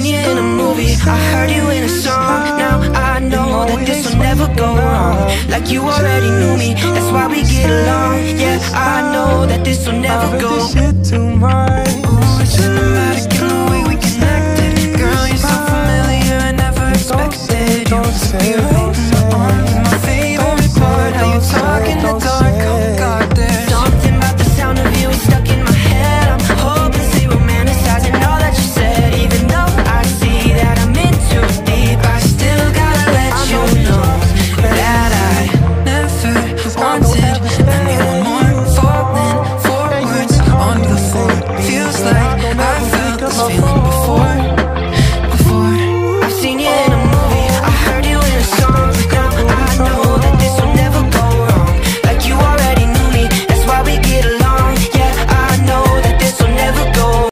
seen you in a movie. I heard you in a song. Now I know that this will never go wrong. Like you already knew me. That's why we get along. Yeah, I know that this will never go